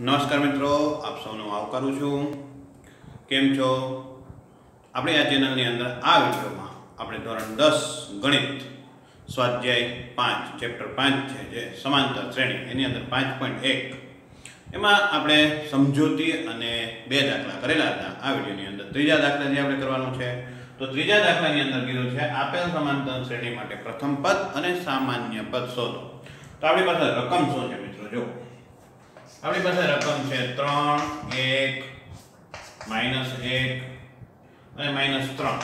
નમસ્કાર મિત્રો, આપ સૌનો આવકારું છું. કેમ છો? આપણે આ ચેનલની અંદર આ વિડીયોમાં આપણે ધોરણ દસ ગણિત સ્વાધ્યાય પાંચ, ચેપ્ટર પાંચ છે જે સમાંતર શ્રેણી, એની અંદર પાંચ પોઈન્ટ એક. એમાં આપણે સમજૂતી અને બે દાખલા કરેલા હતા. આ વિડીયોની અંદર ત્રીજા દાખલા જે આપણે કરવાનું છે, તો ત્રીજા દાખલાની અંદર કીધું છે, આપેલ સમાંતર શ્રેણી માટે પ્રથમ પદ અને સામાન્ય પદ શોધો. તો આપણી પાસે રકમ શું છે મિત્રો? જો આપણી પાસે રકમ છે ત્રણ એક, માઇનસ એક અને માઇનસ ત્રણ.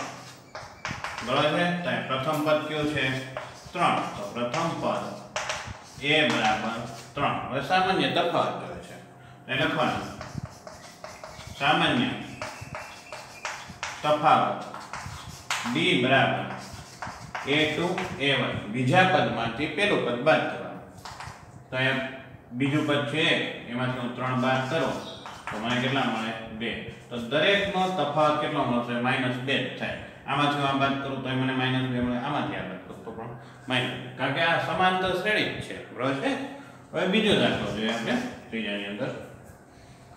બરાબર છે? તો પ્રથમ પદ કયું છે? ત્રણ. તો પ્રથમ પદ એ બરાબર ત્રણ. હવે સામાન્ય તફાવત કયો છે? એ લખવાનું. સામાન્ય તફાવત બી બરાબર એ ટુ એ વન બીજા પદમાંથી પેલું પદ બાદ કરવાનું. તો એમ બીજું પદ છે એમાંથી હું ત્રણ બાદ કરું તો મને કેટલા મળે? બે. તો દરેકનો તફાવત કેટલો મળશે? માઇનસ બે જ થાય. આમાંથી હું આ બાદ કરું તો મને માઇનસ બે મળે. આમાંથી આ બાદ કરું, તો પણ માઇનસ. કારણ કે આ સમાંતર શ્રેણી જ છે. બરાબર છે? હવે બીજો દાખલો જોઈએ આપણે, ત્રીજાની અંદર.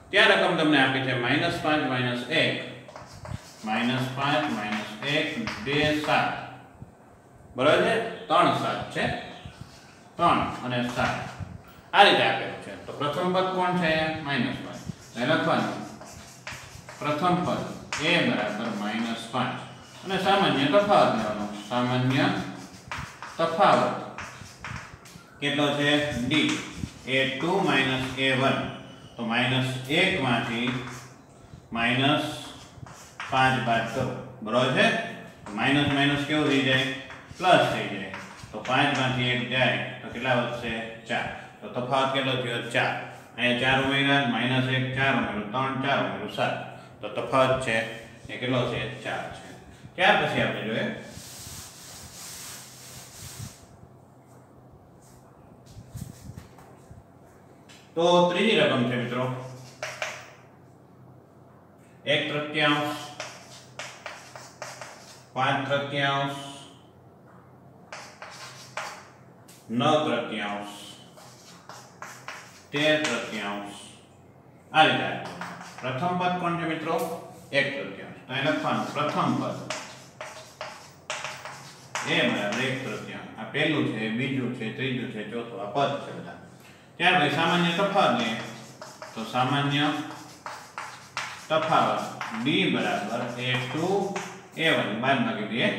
ત્યાં રકમ તમને આપી છે? માઇનસ પાંચ, માઇનસ એક. માઇનસ પાંચ, માઇનસ એક, બે, સાત. બરાબર છે? ત્રણ સાત છે. ત્રણ અને સાત. આ રીતે આપેલું છે. તો પ્રથમ પદ કોણ છે? માઇનસ પાંચ. એ લખવાનું. પ્રથમ પદ એ બરાબર માઇનસ પાંચ. અને સામાન્ય તફાવત લેવાનો. સામાન્ય તફાવત કેટલો છે? D a two minus a one તો માઇનસ એકમાંથી માઇનસ પાંચ બાદ કરો. બરાબર છે? માઇનસ માઇનસ કેવું થઈ જાય? પ્લસ થઈ જાય. તો પાંચમાંથી એક જાય. તો કેટલા વધશે? ચાર. તો તફાવત કેટલો થયો ચાર અહીંયા ચાર ઉમેર્યા માઇનસ એક ચાર ઉમેર્યું ત્રણ ચાર ઉમેર્યું સાત તો તફાવત છે એ કેટલો છે ચાર છે ત્યાર પછી આપણે જોઈએ તો ત્રીજી રકમ છે મિત્રો એક તૃતીયાંશ પાંચ તૃતીયાંશ નવ તૃતીયાંશ તેર તૃતીયાંશ આ રીતે આપ્યું. પ્રથમ પદ કોણ છે મિત્રો એક તૃતીયાંશ તો અહીં લખવાનું પ્રથમ પદ એ બરાબર એક તૃતીયાંશ આ પહેલું છે બીજું છે ત્રીજું છે ચોથું આ પદ છે બધા ત્યાર પછી સામાન્ય તફાવત લઈએ તો સામાન્ય તફાવત ડી બરાબર એ ટુ એ વન બાદ ભાગી દઈએ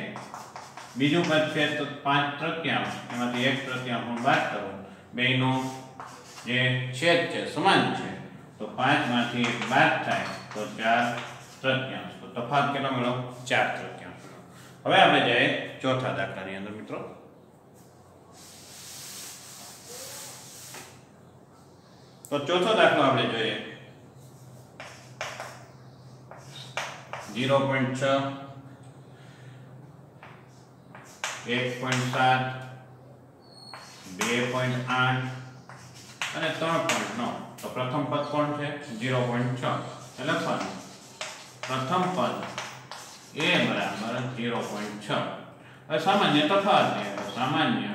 બીજું પદ છે તો પાંચ તૃતીયાંશ. એમાંથી એક તૃતીયાંશ હું બાદ કરું. બેનો જે છેદ છે, સમાન છે. તો પાંચમાંથી એક બાદ થાય તો ચાર તૃતીયાંશ. તો તફાત કેટલો મળ્યો? ચાર તૃતીયાંશ. હવે આપણે જઈએ ચોથા દાખલાની અંદર, મિત્રો. તો ચોથો દાખલો આપણે જોઈએ. ઝીરો પોઈન્ટ છ, એક પોઈન્ટ સાત, બે પોઈન્ટ આઠ અને ત્રણ પોઈન્ટ નવ. તો પ્રથમ પદ કોણ છે? ઝીરો પોઈન્ટ છ. એ લખવાનું. પ્રથમ પદ એ બરાબર ઝીરો પોઈન્ટ છ. હવે સામાન્ય તફાવત છે સામાન્ય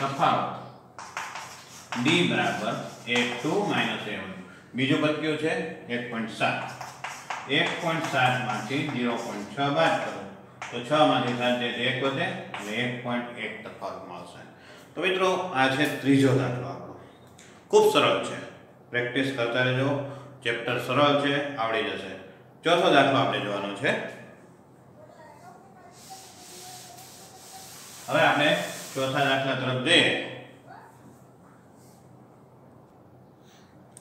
તફાવત. ડી બરાબર એક ટુ માઇનસ એ વન બીજું પદ કયું છે? એક પોઈન્ટ સાત. એક પોઈન્ટ સાતમાંથી ઝીરો પોઈન્ટ છ બાદ કરો. તો છ માંથી સાત જાય એક વધે અને એક પોઈન્ટ એક તફાવત મળશે. તો મિત્રો, આ છે ત્રીજો દાખલો આપણો. ખૂબ સરળ છે. પ્રેક્ટિસ કરતા રહેજો. ચેપ્ટર સરળ છે, આવડી જશે. ચોથો દાખલો આપણે જોવાનો છે. હવે આપણે ચોથા દાખલા તરફ જઈએ.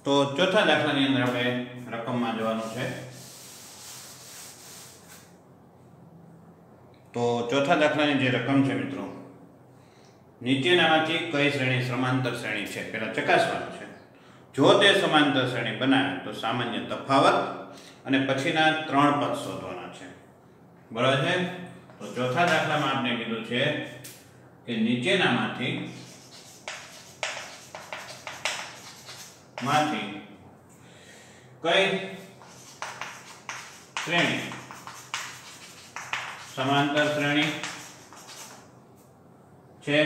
તો ચોથા દાખલાની અંદર આપણે રકમમાં જવાનું છે. તો ચોથા દાખલાની જે રકમ છે મિત્રો, નીચેનામાંથી કઈ શ્રેણી સમાંતર શ્રેણી છે? પેલા ચકાસવાનું છે. જો તે સમાંતર શ્રેણી બનાવે, તો સામાન્ય તફાવત અને પછીના ત્રણ પદ શોધવાના છે. બરાબર છે? તો ચોથા દાખલામાં આપણે કીધું છે કે નીચેનામાંથી માંથી કઈ શ્રેણી સમાંતર શ્રેણી છે.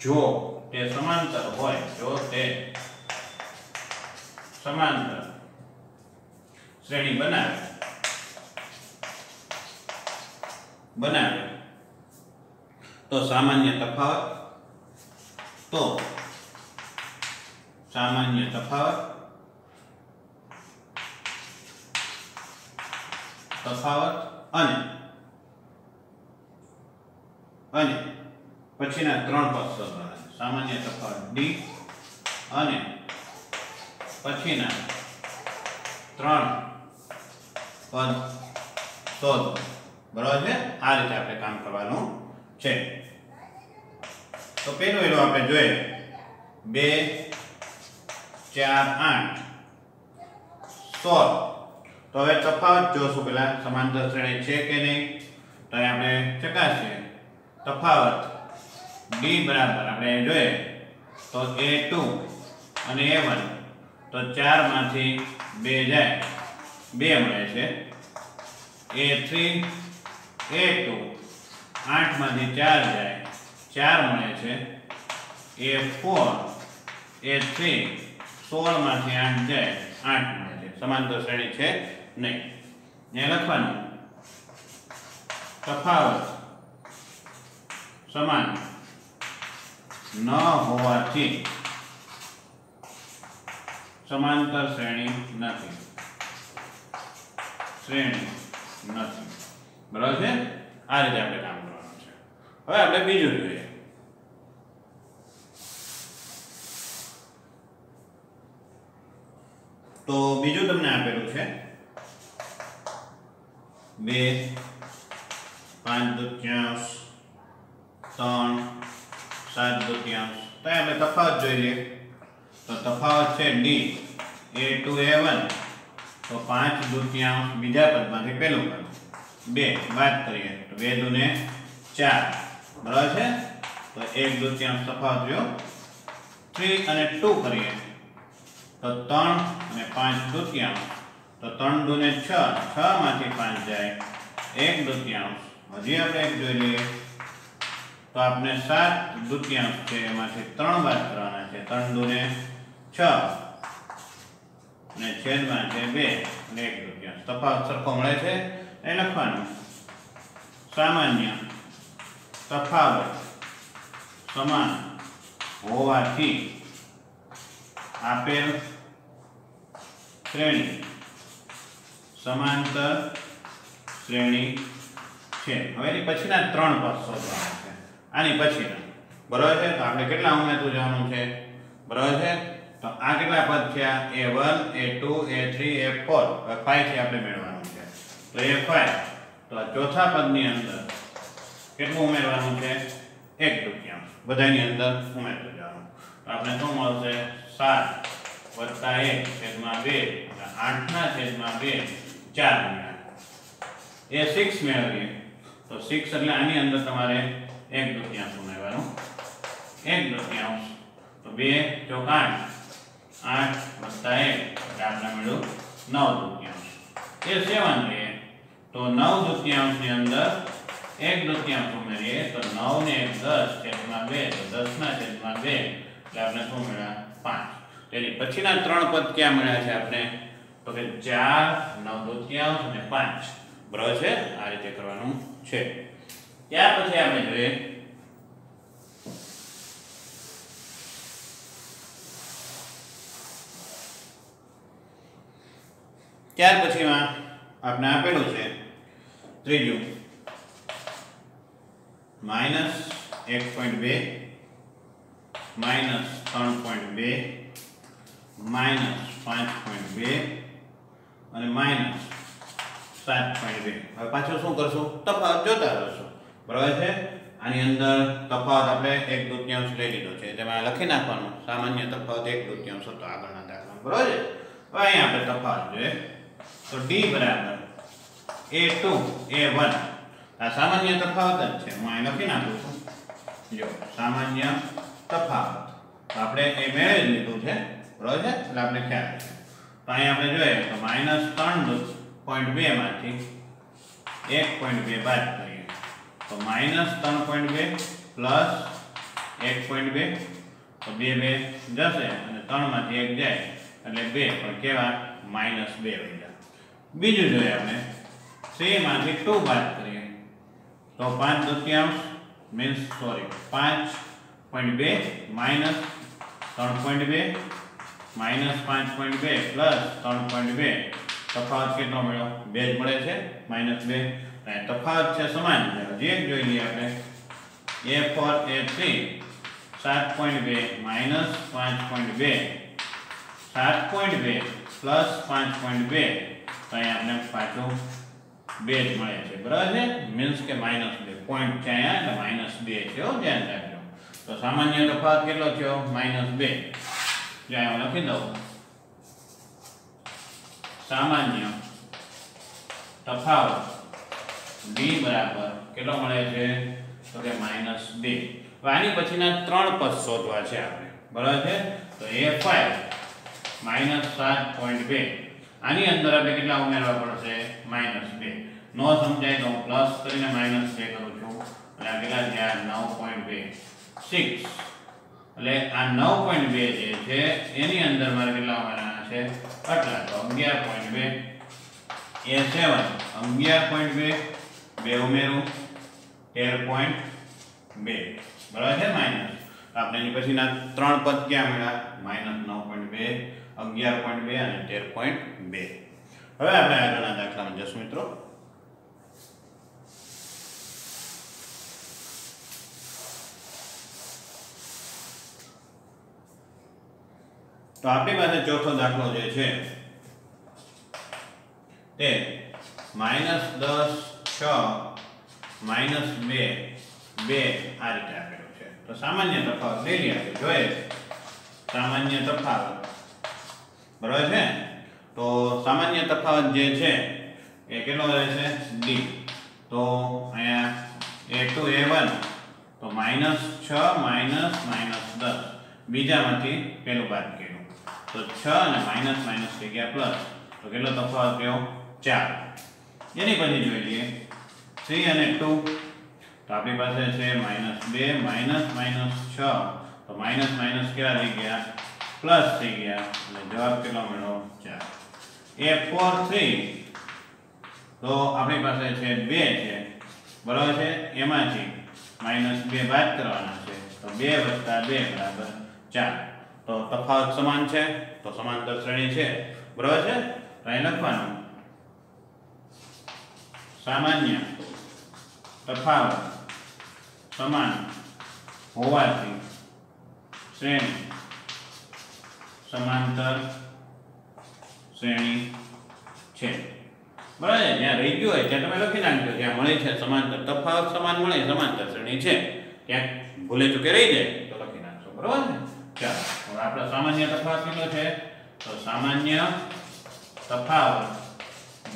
જો તે સમાંતર હોય, જો તે સમાંતર શ્રેણી બનાવે બનાવે, તો સામાન્ય તફાવત, તો સામાન્ય તફાવત તફાવત અને અને પછીના ત્રણ પદ શોધવાના. સામાન્ય તફાવત ડી અને પછીના ત્રણ પદ શોધ. બરાબર છે? આ રીતે આપણે કામ કરવાનું છે. તો પેલું એનું આપણે જોઈએ. બે, ચાર, આઠ. સોળ તો હવે તફાવત જોશું પેલા સમાંતર શ્રેણી છે કે નહીં, તો અહીં આપણે ચકાસીએ. તફાવત ડી બરાબર, આપણે જોઈએ. તો એ ટુ અને એ વન તો ચારમાંથી બે જાય. બે મળે છે. એ થ્રી એ ટુ આઠમાંથી ચાર જાય. ચાર મળે છે. એ ફોર એ થ્રી સોળમાંથી આઠ જાય. આઠ મળે છે. સમાંતર શ્રેણી છે નહીં ને લખવાનું તફાવત સમાન ન હોવાથી સમાંતર શ્રેણી નથી શ્રેણી નથી બરાબર છે? આ રીતે આપણે કામ કરવાનું છે. હવે આપણે બીજું જોઈએ. તો બીજું તમને આપેલું છે. બે, પાંચ દુત્યાંશ, ત્રણ, સાત દુત્યાંશ. તો આપણે તફાવત જોઈ લઈએ. તો તફાવત છે d a two a one તો પાંચ દુત્યાંશ બીજા પદમાંથી પહેલું પદ. બે, વાત કરીએ. તો બે દુને ચાર. બરાબર છે? તો એક દુત્યાંશ તફાવત જોયો થ્રી અને ટુ કરીએ. તો ત્રણ અને પાંચ દુત્યાંશ. તો ત્રણ દુને છ છ માંથી પાંચ જાય. એક દુત્યાંશ. હજી આપણે એક જોઈ લઈએ. તો આપણે સાત દુત્યાંશ છે, એમાંથી ત્રણ બાદ કરવાના છે. ત્રણ દુને છ. અને છેદમાં છે બે, અને એક દુત્યાંશ. તફાવત સરખો મળે છે? એ લખવાનું. સામાન્ય તફાવત સમાન હોવાથી આપેલ શ્રેણી સમાંતર શ્રેણી છે. હવે એની પછીના ત્રણ પદ શોધવાના છે. આની પછીના. બરાબર છે? તો આપણે કેટલા ઉમેરતું જવાનું છે? બરાબર છે? તો આ કેટલા પદ થયા a one, a two, a three, a four. હવે ફાઈવ છે આપણે મેળવવાનું છે. તો એ ફાઈવ તો આ ચોથા પદની અંદર કેટલું ઉમેરવાનું છે? એક રૂપિયા બધાની અંદર ઉમેરતું જવાનું. તો આપણે શું મળશે? સાત વત્તા એક છેદમાં બે. આઠના છેદમાં બે. ચાર મળ્યા એ સિક્સ મેળવીએ. તો સિક્સ એટલે આની અંદર તમારે એક દુત્યાંશ ઉમેરવાનું. એક દુત્યાંશ. તો બે ચોક આઠ આઠ વત્તા એક. આપણે મળ્યું નવ દુત્યાંશ. એ સેવન લઈએ તો નવ દુત્યાંશની અંદર એક દુત્યાંશ ઉમેરીએ તો નવ ને એક દસ છેદમાં બે. તો દસના છેદમાં બે. એટલે આપણે શું મળ્યા? પાંચ. તેની પછીના ત્રણ પદ ક્યાં મળ્યા છે આપણે? તો કે ચાર, નવ દુત્યાંશ અને પાંચ. બરાબર છે? આ રીતે કરવાનું છે. ત્યાર પછી આપણે જોઈએ. ત્યાર પછીમાં આપણે આપેલું છે. ત્રીજું. માઇનસ એક પોઈન્ટ બે, માઇનસ ત્રણ પોઈન્ટ બે, માઇનસ પાંચ પોઈન્ટ બે અને માઇનસ સાત પોઈન્ટ બે. હવે પાછું શું કરશું? તફાવત જોતા રહેશું. બરાબર છે? આની અંદર તફાવત આપણે એક દુત્યાંશ લઈ લીધો છે. તેમાં લખી નાખવાનું. સામાન્ય તફાવત એક દુત્યાંશ હતો. આગળના દાખલામાં. બરાબર છે? હવે અહીંયા આપણે તફાવત જોઈએ. તો ડી બરાબર એ ટુ એ વન આ સામાન્ય તફાવત જ છે. હું અહીં લખી નાખું છું. જો, સામાન્ય તફાવત. આપણે એ મેળવી લીધું છે. બરાબર છે? એટલે આપણે ખ્યાલ છે તો અહીંયા આપણે જોઈએ તો માઇનસ ત્રણ પોઈન્ટ બે માંથી એક પોઈન્ટ બે બાદ કરીએ. તો માઇનસ ત્રણ પોઈન્ટ બે પ્લસ એક પોઈન્ટ બે. તો બે બે જશે અને ત્રણમાંથી એક જાય એટલે બે. પણ કેવા? માઇનસ બે વધ્યા બીજું જોઈએ આપણે. થ્રીમાંથી ટુ બાદ કરીએ. તો પાંચ દૃત્યાંશ મીન્સ સોરી પાંચ પોઈન્ટ બે માઇનસ ત્રણ પોઈન્ટ બે માઇનસ પાંચ પોઈન્ટ બે પ્લસ ત્રણ પોઈન્ટ બે તફાવત કેટલો મળ્યો? બે જ મળે છે માઇનસ બે. અને તફાવત છે સમાન. છે હજી એક જોઈ લઈએ આપણે. એ ફોર એ થ્રી સાત પોઈન્ટ બે માઇનસ પાંચ પોઈન્ટ બે. સાત પોઈન્ટ બે પ્લસ પાંચ પોઈન્ટ બે. તો અહીંયા આપણે પાછું બે જ મળે છે. બરાબર છે? મીન્સ કે માઇનસ બે. પોઈન્ટ છે અહીંયા, એટલે માઇનસ બે છે. હો, ધ્યાન રાખજો. તો સામાન્ય તફાવત કેટલો થયો? માઇનસ બે. લખી દઉં. સામાન્ય તફાવત બી બરાબર કેટલો મળે છે? તો કે માઇનસ બે. હવે આની પછીના ત્રણ પદ શોધવા છે આપણે. બરાબર છે? તો એ ફાઈવ માઇનસ સાત પોઈન્ટ બે. આની અંદર આપણે કેટલા ઉમેરવા પડશે? માઇનસ બે. નો સમજાય તો હું પ્લસ કરીને માઇનસ બે કરું છું. અને આ કેટલા થયા? નવ પોઈન્ટ બે. સિક્સ એટલે આ નવ પોઈન્ટ બે જે છે, એની અંદર મારે કેટલા આવવાના છે? આટલા. તો અગિયાર પોઈન્ટ બે, એ સેવન અગિયાર પોઈન્ટ બે બે ઉમેરું. તેર પોઈન્ટ બે. બરાબર છે? માઇનસ આપણે એની પછીના ત્રણ પદ ક્યાં મળ્યા? માઇનસ નવ પોઈન્ટ બે, અગિયાર પોઈન્ટ બે અને તેર પોઈન્ટ બે. હવે આપણે આગળના દાખલામાં જશું મિત્રો. તો આપણી પાસે ચોથો દાખલો જે છે, તે માઇનસ દસ છ માઇનસ બે બે આ રીતે આપેલો છે. તો સામાન્ય તફાવત લઈ લઈએ જોઈએ સામાન્ય તફાવત. બરાબર છે? તો સામાન્ય તફાવત જે છે, એ કેટલો રહેશે ડી તો અહીંયા એ ટુ એ વન તો માઇનસ છ માઇનસ માઇનસ દસ. બીજામાંથી પેલું બાદ કર્યું. તો છ અને માઇનસ માઇનસ થઈ ગયા પ્લસ તો કેટલો તફાવત રહ્યો? ચાર. એની પછી જોઈ લઈએ. થ્રી અને ટુ તો આપણી પાસે છે માઇનસ બે માઇનસ માઇનસ છ. તો માઇનસ માઇનસ કેટલા થઈ ગયા? પ્લસ થઈ ગયા. અને જવાબ કેટલો મળ્યો? ચાર. એ ફોર થ્રી તો આપણી પાસે છે બે છે. બરાબર છે? એમાંથી માઇનસ બે બાદ કરવાના છે. તો બે વત્તા બે બરાબર ચાર. તો તફાવત સમાન છે, તો સમાંતર શ્રેણી છે. બરાબર છે? અહીં લખવાનું. સામાન્ય તફાવત સમાન હોવાથી શ્રેણી સમાંતર શ્રેણી છે. બરાબર જ્યાં રહી ગયું હોય ત્યાં તમે લખી નાખજો. જ્યાં મળે છે સમાંતર તફાવત સમાન મળે, સમાંતર શ્રેણી છે. ત્યાં ભૂલે ચૂકે રહી જાય, તો લખી નાખશો. બરાબર છે? ચાલો, હવે આપણો સામાન્ય તફાવત કેટલો છે? તો સામાન્ય તફાવત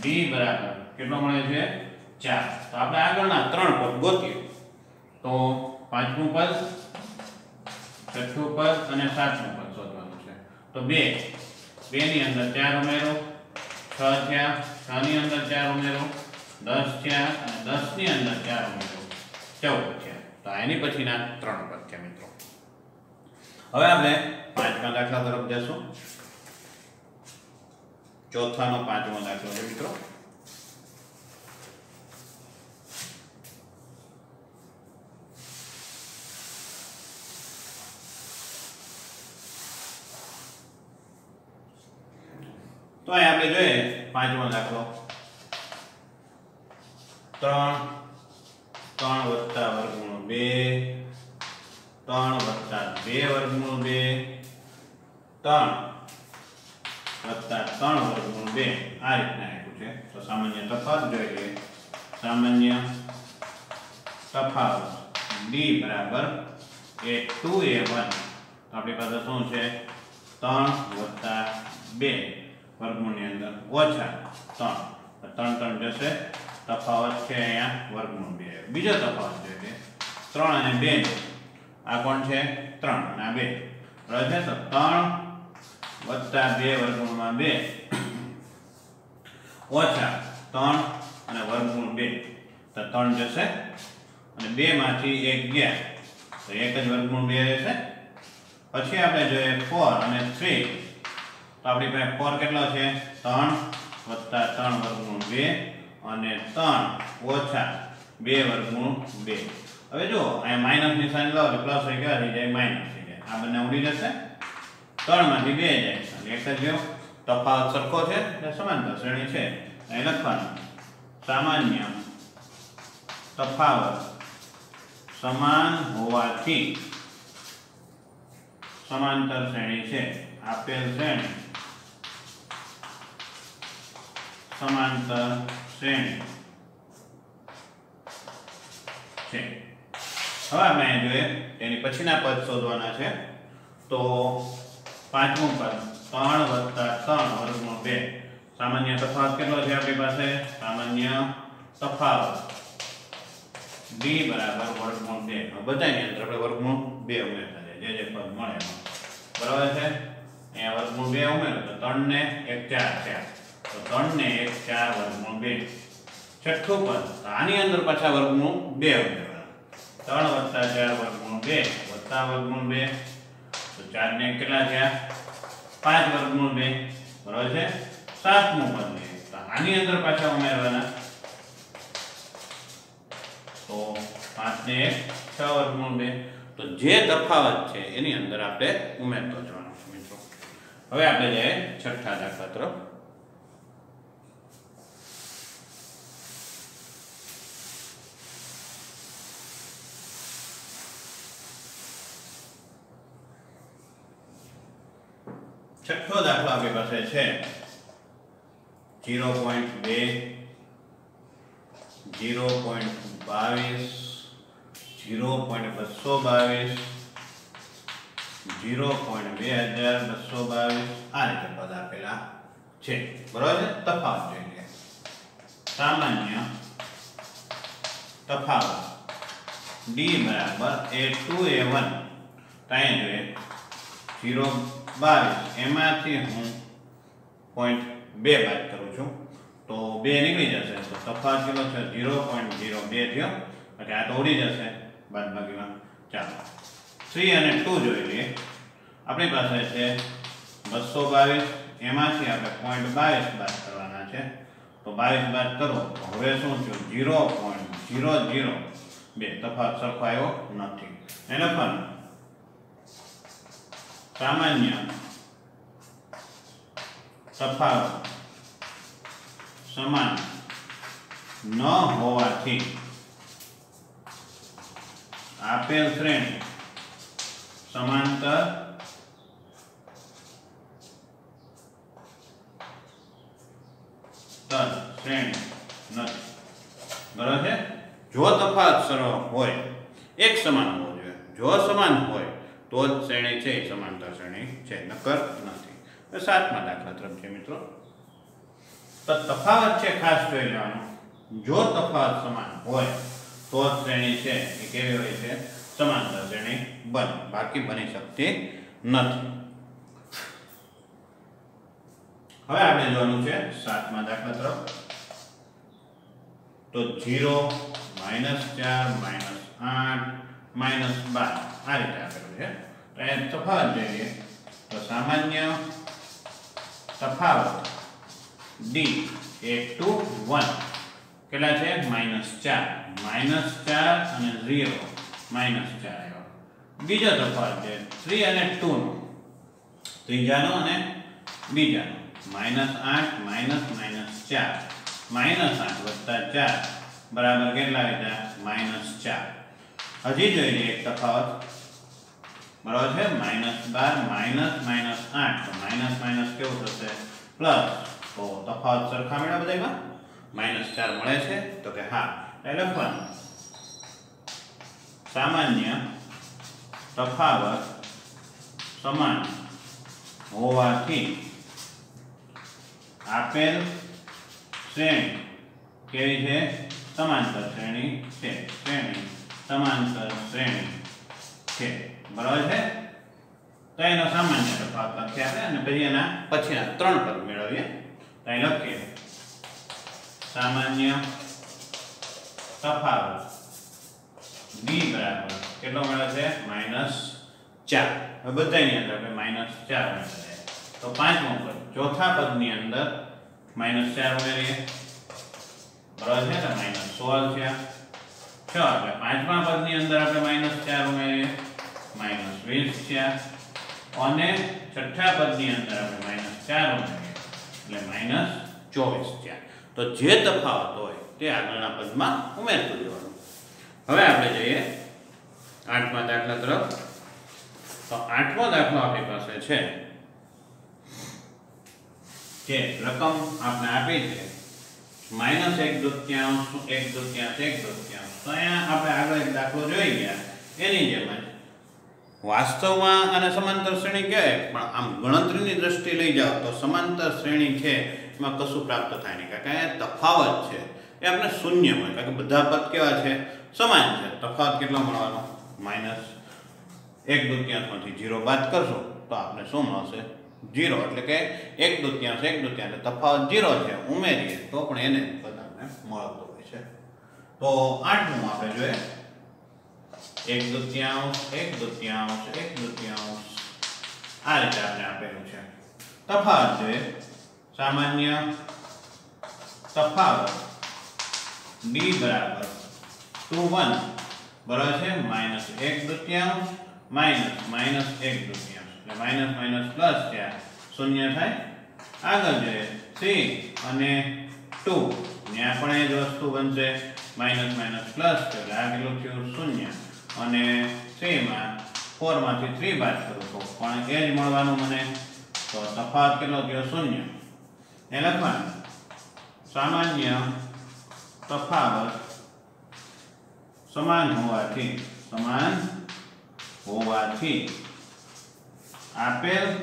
b બરાબર કેટલો મળે છે? ચાર. તો આપણે આગળના ત્રણ પદ ગોતીએ. તો પાંચમું પદ, છઠ્ઠું પદ અને સાતમું પદ શોધવાનું છે. તો બે. બે ની અંદર ચાર ઉમેરો, છ થયા છ ની અંદર ચાર ઉમેરો, દસ થયા અને દસની અંદર ચાર ઉમેરો, ચૌદ થયા. તો એની પછીના ત્રણ પદ છે મિત્રો. હવે આપણે પાંચમા દાખલા તરફ જશું. ચોથાનો પાંચમો દાખલો છે મિત્રો. તો અહીં આપણે જોઈએ પાંચમો દાખલો ત્રણ ત્રણ વત્તા વર્ગમૂળ બે ત્રણ વત્તા બે વર્ગમૂળ બે ત્રણ વત્તા ત્રણ વર્ગમૂળ બે આ રીતના આપ્યું છે તો સામાન્ય તફાવત જોઈ લઈએ સામાન્ય તફાવત d બરાબર એ ટુ એ વન આપણી પાસે શું છે ત્રણ વત્તા બે વર્ગમૂળની અંદર ઓછા ત્રણ ત્રણ ત્રણ જશે તફાવત છે અહીંયા વર્ગમૂળ બે બીજો તફાવત છે કે ત્રણ અને બે આ કોણ છે? ત્રણ. અને આ બે. બરાબર છે તો ત્રણ વત્તા બે વર્ગમૂળમાં બે. ઓછા ત્રણ અને વર્ગમૂળ બે. તો ત્રણ જશે. અને બે માંથી એક ગયા. તો એક જ વર્ગમૂળ બે રહેશે. પછી આપણે જોઈએ ફોર અને થ્રી. તો આપણી પાસે ફોર કેટલો છે? ત્રણ વત્તા ત્રણ વર્ગમૂળ બે અને ત્રણ ઓછા બે વર્ગમૂળ બે. હવે જો અહીંયા માઇનસ નિશાની લો એટલે પ્લસ હોય થઈ જાય માઇનસ થઈ જાય. આ બંને ઉડી જશે. ત્રણમાંથી બે જાય એટલે એક જ ગયો. તફાવત સરખો છે એટલે સમાંતર શ્રેણી છે. અહીં લખવાનું. સામાન્ય તફાવત સમાન હોવાથી સમાંતર શ્રેણી છે. આપેલ શ્રેણી સમાંતર શ્રેણી છે. હવે આપણે જોઈએ તેની પછીના પદ શોધવાના છે. તો પાંચમું પદ, ત્રણ વત્તા ત્રણ વર્ગમૂળ બે. સામાન્ય તફાવત કેટલો છે આપણી પાસે? સામાન્ય તફાવત. બી બરાબર વર્ગમૂળ બે. બધાની અંદર આપણે વર્ગમૂળ બે ઉમેરતા છે જે જે પદ મળે બરાબર છે? અહીંયા વર્ગમૂળ બે ઉમેરો, તો ત્રણ ને એક ચાર ચાર. તો ત્રણ ને એક ચાર વર્ગમૂળ બે. છઠ્ઠું પદ આની અંદર પાછા વર્ગમૂળ બે ઉમેરવાના ત્રણ વત્તા ચાર વર્ગમૂળ બે, વત્તા વર્ગમૂળ બે, તો ચાર ને કેટલા થયા? પાંચ વર્ગમૂળ બે, બરાબર છે? સાતમું પદ લઈએ તો આની અંદર પાછા ઉમેરવાના. તો પાંચ ને એક, છ વર્ગમૂળ બે. તો જે તફાવત છે, એની અંદર આપણે ઉમેરતો જવાનું મિત્રો. હવે આપણે જઈએ છઠ્ઠા દાખલા તરફ. છઠ્ઠો દાખલો આપણી પાસે છે. જીરો પોઈન્ટ બે જીરો પોઈન્ટ બાવીસ જીરો પોઈન્ટ બસો બાવીસ જીરો પોઈન્ટ બે હજાર બસો બાવીસ. આ રીતે પદ આપેલા છે. બરોબર તફાવત જોઈએ સામાન્ય તફાવત. ડી બરાબર એ ટુ એ વન ત્યાં જોઈએ. જીરો બાવીસ એમાંથી હું પોઈન્ટ બે બાદ કરું છું. તો બે નીકળી જશે. તો તફાવત કેટલો છે? ઝીરો પોઈન્ટ ઝીરો બે થયો. એટલે આ તો ઉડી જશે બાદબાકીમાં. ચાલો. થ્રી અને ટુ જોઈ લઈએ. આપણી પાસે છે બસો બાવીસ. એમાંથી આપણે પોઈન્ટ બાવીસ બાદ કરવાના છે. તો બાવીસ બાદ કરો. હવે શું થયું? Zero point zero zero. બે. તફાવત સરખો આવ્યો નથી. એને લખવાનું સામાન્ય તફાવત સમાન ન હોવાથી આપેલ શ્રેણી સમાંતર તર નથી. બરાબર જો તફાવત સરળ હોય, એક સમાન હોવો જોઈએ. જો સમાન હોય તો જ શ્રેણી છે, એ સમાંતર શ્રેણી છે નકર નથી. સાતમા દાખલા તરફ છે મિત્રો. તો તફાવત છે ખાસ જોઈ લેવાનું. જો તફાવત સમાન હોય, તો જ શ્રેણી છે, એ કેવી હોય છે? સમાંતર શ્રેણી બને. બાકી બની શકતી નથી. હવે આપણે જોવાનું છે સાતમા દાખલા તરફ. તો જીરો માઇનસ ચાર, માઇનસ આઠ, માઇનસ બાર. આ રીતે આપેલું છે. તો તફાવત જોઈએ. તો સામાન્ય તફાવત ડી એક ટુ વન કેટલા છે? માઇનસ ચાર. માઇનસ ચાર અને ઝીરો. માઇનસ ચાર આવ્યો. બીજો તફાવત છે. થ્રી અને ટુનો ત્રીજાનો અને બીજાનો. માઇનસ આઠ, માઇનસ માઇનસ ચાર. માઇનસ આઠ વત્તા ચાર. બરાબર કેટલા આવ્યા માઇનસ ચાર. હજી જોઈ લઈએ એક તફાવત. બરાબર છે માઇનસ બાર માઇનસ માઇનસ આઠ તો માઇનસ માઇનસ કેવું થશે પ્લસ તો તફાવત સરખા મળ્યા બધામાં માઇનસ ચાર મળે છે તો કે હા એટલે લખવાનું સામાન્ય તફાવત સમાન હોવાથી આપેલ શ્રેણી કેવી છે સમાંતર શ્રેણી છે શ્રેણી સમાંતર શ્રેણી છે બરાબર છે? તો એનો સામાન્ય તફાવત લખીએ આપણે અને પછી એના પછીના ત્રણ પદ મેળવીએ. તો અહીં લખીએ. સામાન્ય તફાવત ડી બરાબર કેટલો મળે છે? માઇનસ ચાર. હવે બધાની અંદર આપણે માઇનસ ચાર ઉમેરીએ તો પાંચમો પદ, ચોથા પદની અંદર માઇનસ ચાર ઉમેરીએ. બરાબર છે? ને માઇનસ સોળ છે. છ, એટલે પાંચમા પદની અંદર આપણે માઇનસ ચાર ઉમેરીએ. માઇનસ વીસ છે અને છઠ્ઠા પદની અંદર આપણે માઇનસ ચાર એટલે માઇનસ ચોવીસ છે તો જે તફાવત હોય તે આગળના પદમાં ઉમેરતું જવાનું હવે આપણે જઈએ આઠમા દાખલા તરફ. તો આઠમો દાખલો આપણી પાસે છે કે રકમ આપણે આપી છે. માઇનસ એક દુત્યાંશ એક દુત્યાંશ એક દુત્યાંશ. તો અહીંયા આપણે આગળ એક દાખલો જોઈ ગયા. એની જેમ જ વાસ્તવમાં અને સમાંતર શ્રેણી કહેવાય, પણ આમ ગણતરીની દ્રષ્ટિ લઈ જાઓ તો સમાંતર શ્રેણી છે, એમાં કશું પ્રાપ્ત થાય નહીં. કારણ કે તફાવત છે. એ આપણે શૂન્ય હોય કારણ કે બધા પદ કેવા છે? સમાન છે. તફાવત કેટલો મળવાનો? માઇનસ એક દુત્યાંશમાંથી જીરો બાદ કરશો તો આપણે શું મળશે? જીરો એટલે કે એક દુત્યાંશ, એક દૃત્યાંશ. તફાવત જીરો છે. ઉમેરીએ તો પણ એને પદ આપણે મળતો હોય છે. તો આઠમું આપણે જોઈએ. એક દૃત્યાંશ એક દૃત્યાંશ એક દૃત્યાંશ આ રીતે આપણે આપેલું છે. તફાવત છે સામાન્ય તફાવત ડી બરાબર ટુ વન બરાબર છે માઇનસ એક દૃત્યાંશ માઇનસ માઇનસ એક દૃત્યાંશ માઇનસ માઇનસ પ્લસ ત્યાં શૂન્ય થાય. આગળ જોઈએ થ્રી અને ટુ ત્યાં પણ એ જ વસ્તુ બનશે. માઇનસ માઇનસ પ્લસ છે. એટલે આ કેટલું થયું? શૂન્ય. અને થ્રીમાં ફોરમાંથી થ્રી બાદ કરું તો પણ એ જ મળવાનું મને. તો તફાવત કેટલો થયો? શૂન્ય. એ લખવાનું. સામાન્ય તફાવત સમાન હોવાથી સમાન હોવાથી આપેલ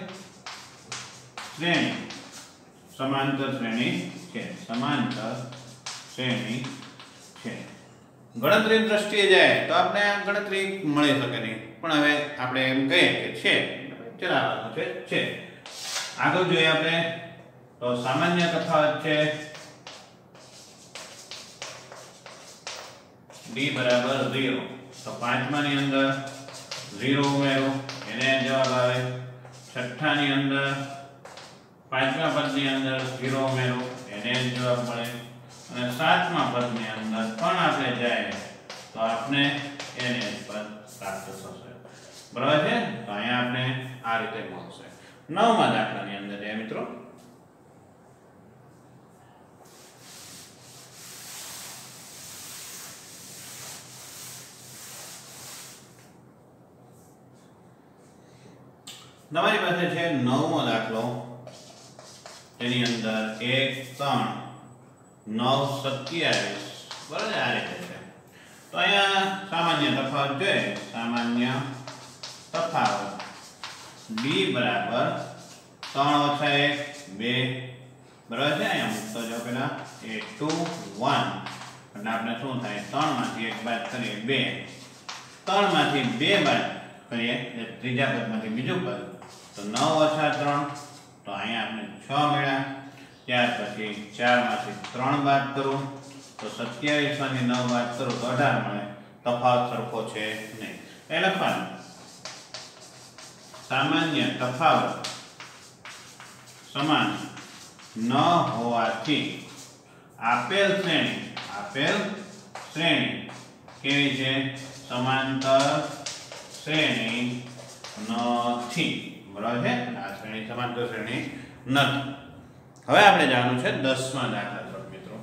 શ્રેણી સમાંતર શ્રેણી છે. સમાંતર શ્રેણી છે. ગણતરી દ્રષ્ટિએ જાય તો આપણે ગણતરી મળી શકે નહીં. પણ હવે આપણે એમ કહીએ કે છે. ચલાવવાનું છે. છે. આગળ જોઈએ આપણે. તો સામાન્ય તફાવત છે. d બરાબર 0 તો પાંચમાની અંદર 0 ઉમેરો. એને જવાબ આવે છઠ્ઠાની અંદર પાંચમા પદની અંદર 0 ઉમેરો. એને જવાબ મળે અને સાતમા પદની અંદર પણ આપણે જાય તો આપણે એને પદ પ્રાપ્ત થશે. બરાબર છે? તો અહીંયા આપણે આ રીતે મળશે નવમા દાખલાની અંદર જઈએ મિત્રો. તમારી પાસે છે નવમો દાખલો. તેની અંદર એક, ત્રણ નવ સત્યાવીસ બરાબર આ રીતે છે તો અહીંયા સામાન્ય તફાવત જોઈએ સામાન્ય તફાવત ડી બરાબર ત્રણ ઓછા એક બે બરાબર છે અહીંયા મૂકતો જો પેલા એ ટુ વન એટલે આપણે શું થાય ત્રણમાંથી એક બાદ કરીએ બે ત્રણમાંથી બે બાદ કરીએ એટલે ત્રીજા પદમાંથી બીજું પદ તો નવ ઓછા ત્રણ તો અહીંયા આપણે છ મળ્યા ત્યાર પછી ચારમાંથી ત્રણ બાદ કરું, તો સત્યાવીસમાંથી નવ બાદ કરું, તો અઢાર મળે. તફાવત સરખો છે નહીં. એ લખવાનું. સામાન્ય તફાવત સમાન ન હોવાથી આપેલ શ્રેણી આપેલ શ્રેણી કેવી છે? સમાંતર શ્રેણી નથી. બરાબર છે? આ શ્રેણી સમાંતર શ્રેણી નથી. હવે આપણે જાણવું છે દસમા દાખલા તરફ મિત્રો.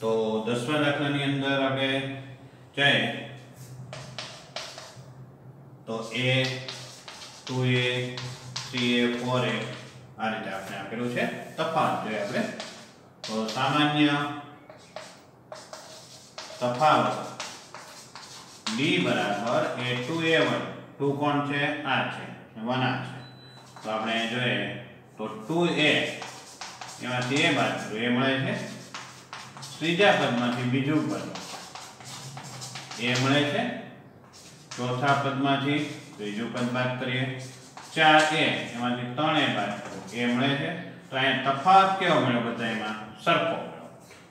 તો દસમા દાખલાની અંદર આપણે જાય તો a two a three a four એ આ રીતે આપણે આપેલું છે. તફાવત જોઈએ આપણે. તો સામાન્ય તફાવત b બરાબર a two a one two કોણ છે? આ છે. વન આ છે. તો આપણે જોઈએ. તો ટુ એ એમાંથી એ બાદ એ મળે છે. ત્રીજા પદમાંથી બીજું પદ. એ મળે છે. ચોથા પદમાંથી ત્રીજું પદ બાદ કરીએ. ચાર એ એમાંથી ત્રણ એ બાદ કરો. એ મળે છે. તો અહીંયા તફાવત કેવો મળ્યો બધા એમાં? સરખો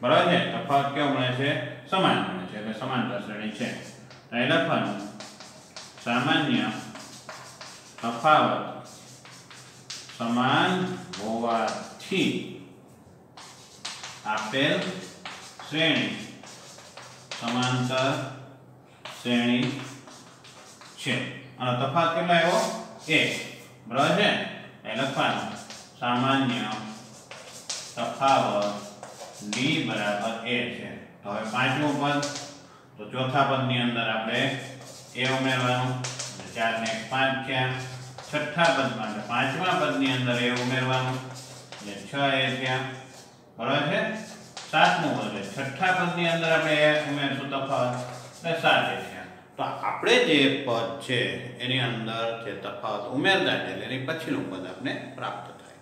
બરાબર છે તફાવત કેવો મળે છે? સમાન મળે છે. એટલે સમાંતર શ્રેણી છે. લખવાનું. સામાન્ય તફાવત સમાન હોવાથી આપેલ શ્રેણી સમાંતર શ્રેણી છે. અને તફાવત કેટલો આવ્યો? એ બરાબર છે? એ લખવાનું. સામાન્ય તફાવત d બરાબર a છે. તો હવે પાંચમું પદ તો ચોથા પદની અંદર આપણે એ ઉમેરવાનું ચાર ને પાંચ થયા. છઠ્ઠા પદમાં એટલે પાંચમા પદની અંદર એ ઉમેરવાનું એટલે છ એ થયા. બરાબર છે? સાતમું પદ એટલે છઠ્ઠા પદની અંદર આપણે એ ઉમેરશું તફાવત. એટલે સાત એ થયા. તો આપણે જે પદ છે એની અંદર જે તફાવત ઉમેરતા છે એની પછીનું પદ આપણે પ્રાપ્ત થાય.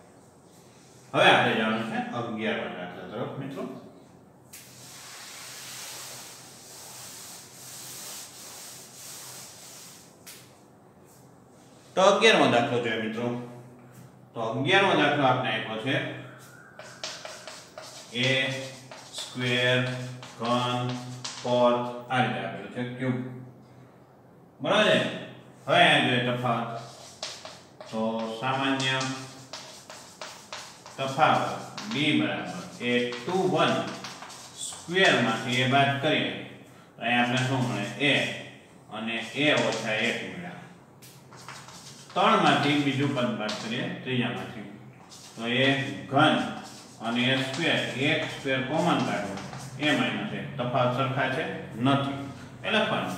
હવે આપણે જવાનું છે અગિયાર દાખલા તરફ મિત્રો. તો અગિયારમો દાખલો જોઈએ મિત્રો. તો અગિયારમો દાખલો આપણે આપ્યો છે. એ સ્ક્વેર ઘન ફોર્થ આ રીતે આપેલું છે. ક્યુબ બરાબર છે? હવે આ જોઈએ તફાવત. તો સામાન્ય તફાવત b બરાબર. એ ટુ વન સ્ક્વેરમાંથી એ બાદ કરીએ. અહીંયા આપણે શું મળે? A. અને a ઓછા 1 મળ્યા ત્રણમાંથી બીજું પદ બાદ કરીએ, ત્રીજામાંથી. તો એ ઘન અને એ સ્ક્વેર એક સ્ક્વેર કોમન કાઢો. એ માઇનસ એક. તફાવત સરખા છે? નથી. એટલે પણ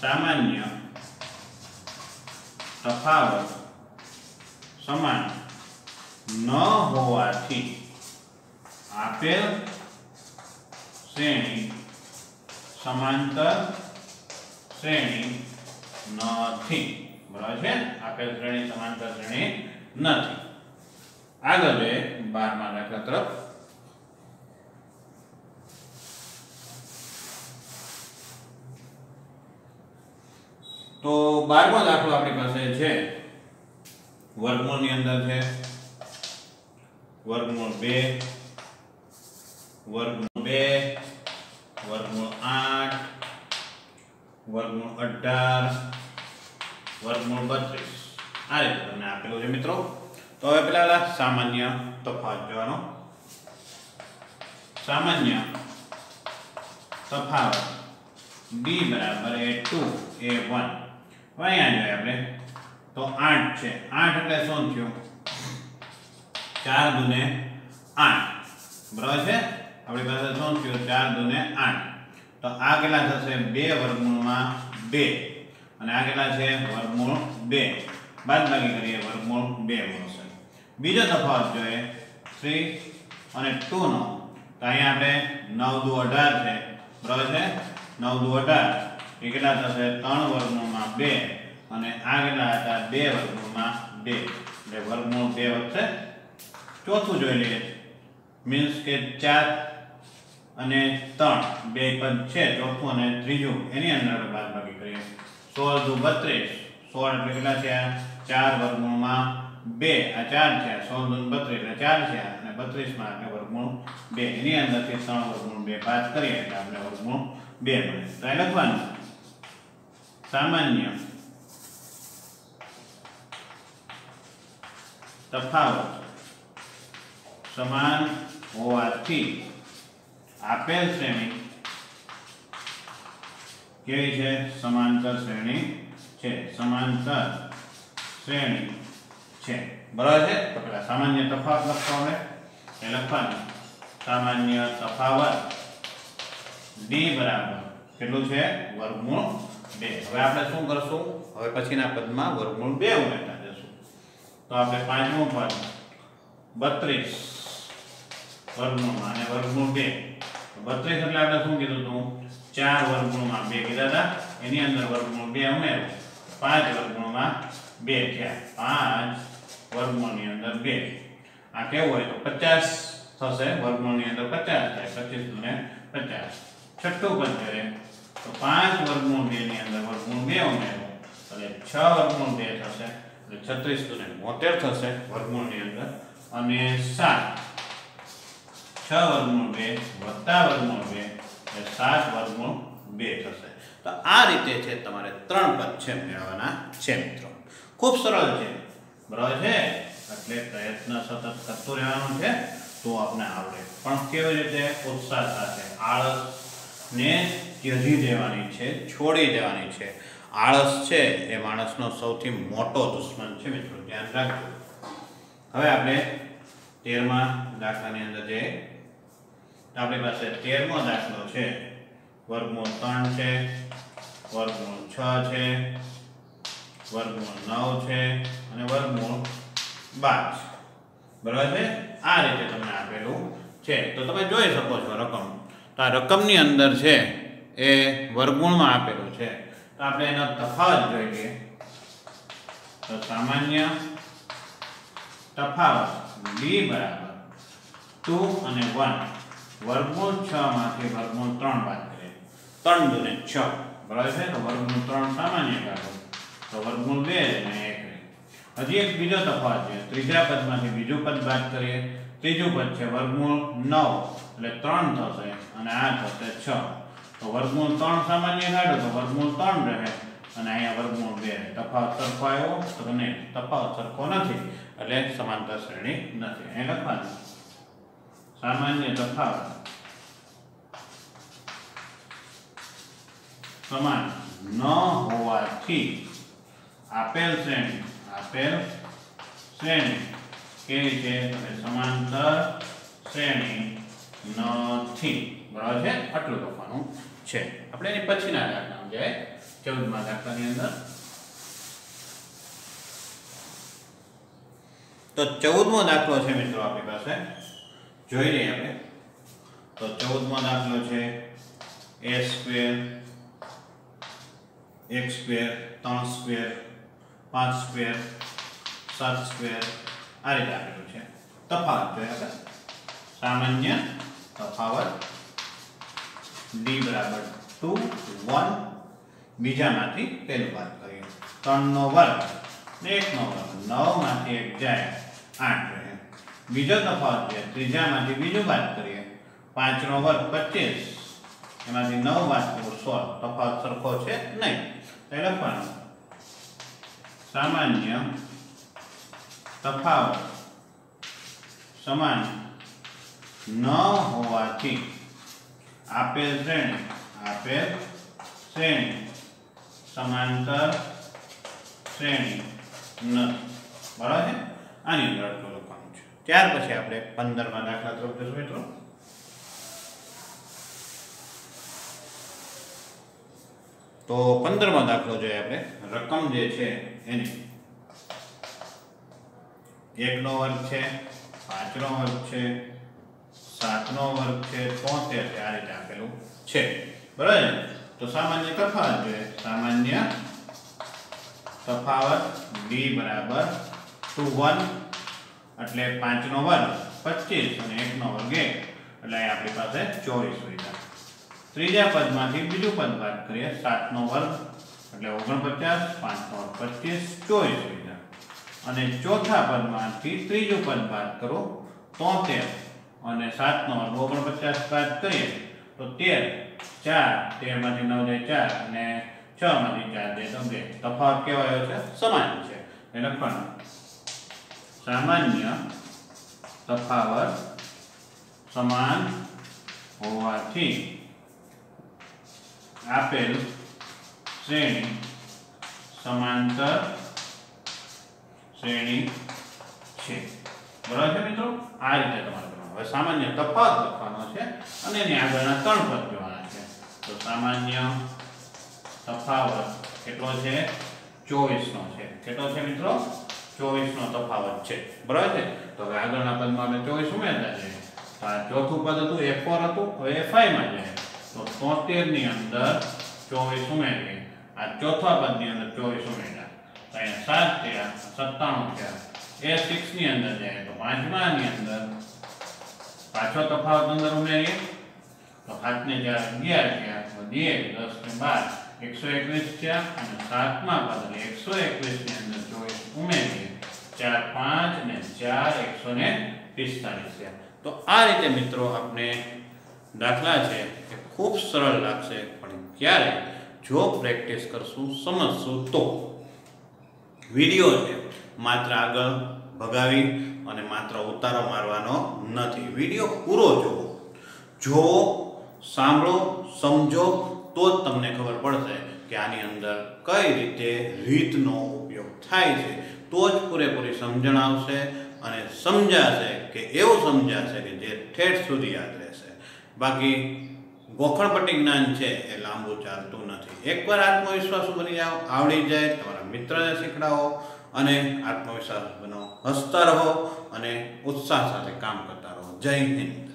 સામાન્ય તફાવત સમાન ન હોવાથી આપેલ શ્રેણી સમાંતર શ્રેણી નથી. બરાબર છે? આપેલ શ્રેણી સમાંતર શ્રેણી નથી. આગળ જોઈએ બારમા દાખલા તરફ. તો બારમો દાખલો આપણી પાસે છે. વર્ગમૂળની અંદર છે. વર્ગમૂળ બે વર્ગમૂળ બે, વર્ગમૂળ આઠ, વર્ગમૂળ અઢાર વર્ગમૂળ બત્રીસ. આ રીતે તમને આપેલું છે મિત્રો. તો હવે પેલા સામાન્ય તફાવત જોવાનો. સામાન્ય તફાવત બી બરાબર એ ટુ એ વન અહીંયા જોઈએ આપણે. તો આઠ છે. આઠ એટલે શું થયું? ચાર દુને આઠ. બરાબર છે? આપણી પાસે શું થયું? ચાર દુને આઠ. તો આ કેટલા થશે? બે વર્ગમૂળમાં બે. અને આ કેટલા છે? વર્ગમૂળ બે. બાદબાકી કરીએ, વર્ગમૂળ બે મળશે બીજો તફાવત જોઈએ. થ્રી અને ટુનો. તો અહીંયા આપણે નવ દુ અઢાર છે. બરાબર છે? નવ દુ અઢાર. એ કેટલા થશે? ત્રણ વર્ગમૂળમાં બે. અને આ કેટલા હતા? બે વર્ગમૂળમાં બે. એટલે વર્ગમૂળ બે વધશે ચોથું જોઈ લઈએ. મીન્સ કે ચાર અને ત્રણ. બે પદ છે. ચોથું અને ત્રીજું. એની અંદર બાદબાકી કરીએ. સોળ દુ બત્રીસ. સોળ એટલે કેટલા થયા, ચાર વર્ગમૂળમાં બે. આ ચાર છે. સોળ દુ બત્રીસ એટલે ચાર છે. અને બત્રીસમાં આપણે વર્ગમૂળ બે. એની અંદરથી ત્રણ વર્ગમૂળ બે પાસ કરીએ એટલે આપણે વર્ગમૂળ બે મળે. તો એ લખવાનું. સામાન્ય તફાવત સમાન હોવાથી આપેલ શ્રેણી કેવી છે? સમાંતર શ્રેણી છે. સમાંતર શ્રેણી છે. બરાબર છે? તો પેલા સામાન્ય તફાવત લખતો હવે. એ લખવાનું. સામાન્ય તફાવત ડી બરાબર કેટલું છે? વર્ગમૂળ બે. હવે આપણે શું કરશું? હવે પછીના પદમાં વર્ગમૂળ બે ઉમેરતા જશું. તો આપણે પાંચમું પદ બત્રીસ. વર્ગમૂળમાં અને વર્ગમૂળ બે. બત્રીસ એટલે આપણે શું કીધું હતું ચાર વર્ગમૂળમાં બે કીધા હતા. એની અંદર વર્ગમૂળ બે ઉમેરો પાંચ વર્ગમૂળમાં બે થયા. પાંચ વર્ગમૂળની અંદર બે. આ કેવું હોય તો પચાસ થશે વર્ગમૂળની અંદર પચાસ થાય. પચીસ ને પચાસ. છઠ્ઠું પદ કરે તો પાંચ વર્ગમૂળ બે ની અંદર વર્ગમૂળ બે ઉમેરો એટલે છ વર્ગમૂળ બે થશે, એટલે છત્રીસ ને બોતેર થશે વર્ગમૂળની અંદર અને સાત. છ વર્ગમૂળ બે વત્તા વર્ગમૂળ બે એટલે સાત વર્ગમૂળ બે થશે. તો આ રીતે છે તમારે ત્રણ પદ છે મેળવવાના છે મિત્રો. ખૂબ સરળ છે. બરાબર છે? એટલે પ્રયત્ન સતત કરતું રહેવાનું છે. તો આપણે આવડે. પણ કેવી રીતે? ઉત્સાહ સાથે. આળસ ને ત્યજી દેવાની છે, છોડી દેવાની છે. આળસ છે એ માણસનો સૌથી મોટો દુશ્મન છે મિત્રો. ધ્યાન રાખજો. હવે આપણે તેરમા દાખલાની અંદર જે આપણી પાસે તેરમો દાખલો છે. વર્ગમૂળ ત્રણ છે, વર્ગમૂળ છ છે, વર્ગમૂળ નવ છે અને વર્ગમૂળ બાર છે. બરાબર છે? આ રીતે તમને આપેલું છે. તો તમે જોઈ શકો છો રકમ. તો આ રકમની અંદર છે એ વર્ગમૂળમાં આપેલું છે. તો આપણે એનો તફાવત જોઈ લઈએ. તો સામાન્ય તફાવત બી બરાબર ટુ અને વન વર્ગમૂળ છ માંથી વર્ગમૂળ ત્રણ બાદ કરીએ. ત્રણ દુને છ. બરાબર છે? તો વર્ગમૂળ ત્રણ સામાન્ય કાઢો તો વર્ગમૂળ બે અને એક રહે. હજી એક બીજો તફાવત છે. ત્રીજા પદમાંથી બીજું પદ બાદ કરીએ. ત્રીજું પદ છે વર્ગમૂળ નવ. એટલે ત્રણ થશે અને આ થશે છ. તો વર્ગમૂળ ત્રણ સામાન્ય કાઢો તો વર્ગમૂળ ત્રણ રહે અને અહીંયા વર્ગમૂળ બે તફાવત સરખો આવ્યો તો તફાવત સરખો નથી. એટલે સમાંતર શ્રેણી નથી. અહીં લખવાનું. સામાન્ય તફાવત. સમાન ન હોવાથી આપેલ શ્રેણી આપેલ શ્રેણી કેવી છે સમાંતર શ્રેણી નથી. બરાબર છે? આટલું લખવાનું છે. આપણે એની પછીના દાખલા જાય ચૌદમા દાખલાની અંદર. તો ચૌદમો દાખલો છે મિત્રો આપણી પાસે. જોઈ લઈએ આપણે તો ચૌદમો દાખલો છે. એ સ્ક્વેર એક સ્ક્વેર ત્રણ સ્ક્વેર પાંચ સ્ક્વેર સાત સ્ક્વેર આ રીતે આપેલું છે. તફાવત જોઈએ આપણે. સામાન્ય તફાવત ડી બરાબર ટુ વન બીજામાંથી પહેલું બાદ કરીએ. ત્રણનો વર્ગ ને એકનો વર્ગ. નવમાંથી એક જાય આઠ બીજો તફાવત છે, ત્રીજામાંથી બીજું બાદ કરીએ, પાંચનો વર્ગ પચીસ, એમાંથી નવ બાદ કરવું સોળ. તફાવત સરખો છે? નહીં. એ લખવાનું સામાન્ય તફાવત સમાન ન હોવાથી આપેલ શ્રેણી આપેલ શ્રેણી સમાંતર શ્રેણી નથી. બરાબર છે? આની અંદર ત્યાર પછી આપણે પંદરમાં દાખલા તરફ જશું મિત્રો. તો પંદરમાં દાખલો જોઈએ આપણે. રકમ જે છે એની એકનો વર્ગ છે, પાંચનો વર્ગ છે, સાતનો વર્ગ છે તોતેર છે. આ રીતે આપેલું છે. બરાબર તો સામાન્ય તફાવત જોઈએ. સામાન્ય તફાવત b બરાબર ટુ વન એટલે પાંચનો વર્ગ પચીસ અને એકનો વર્ગ એક. એટલે આપણી પાસે ચોવીસ હોય ત્રીજા પદમાંથી બીજું પદ બાદ કરીએ, સાતનો વર્ગ, એટલે ઓગણપચાસ, પાંચનો વર્ગ પચીસ, ચોવીસ હોય અને ચોથા પદમાંથી ત્રીજું પદ બાદ કરો, તોતેર. અને સાતનો વર્ગ ઓગણપચાસ બાદ કરીએ, તો તેર, ચાર. તેરમાંથી નવ જાય ચાર અને છ માંથી ચાર જાય તો બે. તફાવત કેવાયો છે? સમાન છે. એ લખવાનું. સામાન્ય તફાવત સમાન હોવાથી આપેલ શ્રેણી સમાંતર શ્રેણી છે. બરાબર છે મિત્રો? આ રીતે તમારે હવે સામાન્ય તફાવત લખવાનો છે અને એની આગળના ત્રણ પદ જોવાના છે. તો સામાન્ય તફાવત કેટલો છે? 24 નો છે. કેટલો છે મિત્રો? 24 નો તફાવત છે. બરાબર છે? તો હવે આગળના પદમાં આપણે 24 ઉમેરતા છે તો આ ચોથું પદ હતું f4 હતું, હવે f5 માં જાય તો 73 ની અંદર 24 ઉમેરીએ. આ ચોથા પદની અંદર 24 ઉમેર્યા. તો અહીંયા સાત થયા 97 થયા. એ સિક્સની અંદર જાય, તો પાંચમા ની અંદર પાછો તફાવત અંદર ઉમેરીએ. તો સાત ને ચાર અગિયાર થયા વધીએ દસ ને બાર. એકસો એકવીસ થયા, અને સાતમા પદ એટલે એકસો એકવીસની અંદર ચોવીસ ઉમેરીએ. ચાર પાંચ ને ચાર એકસો ને પિસ્તાલીસ તો આ રીતે મિત્રો આપણે દાખલા છે એ ખૂબ સરળ લાગશે, પણ ક્યારે? જો પ્રેક્ટિસ કરશું, સમજશું તો. વીડિયો છે, માત્ર આગળ ભગાવી અને માત્ર ઉતારો મારવાનો નથી. વીડિયો પૂરો જોવો જો સાંભળો, સમજો, તો જ તમને ખબર પડશે કે આની અંદર કઈ રીતે રીતનો થાય છે, તો જ પૂરેપૂરી સમજણ આવશે અને સમજાશે કે એવું સમજાશે કે જે ઠેઠ સુધી યાદ રહેશે. બાકી ગોખણપટ્ટી જ્ઞાન છે એ લાંબુ ચાલતું નથી. એકવાર આત્મવિશ્વાસ બની જાઓ, આવડી જાય, તમારા મિત્રને શીખડાવો અને આત્મવિશ્વાસ બનો, હસતા રહો અને ઉત્સાહ સાથે કામ કરતા રહો. જય હિન્દ.